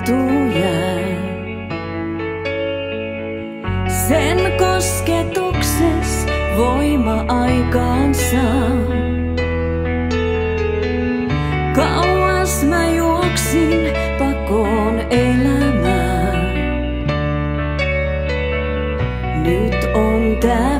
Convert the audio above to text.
kituja. Sen kosketukses voima aikaansa. Kauas mä juoksin pakoon elämää. Nyt on tää.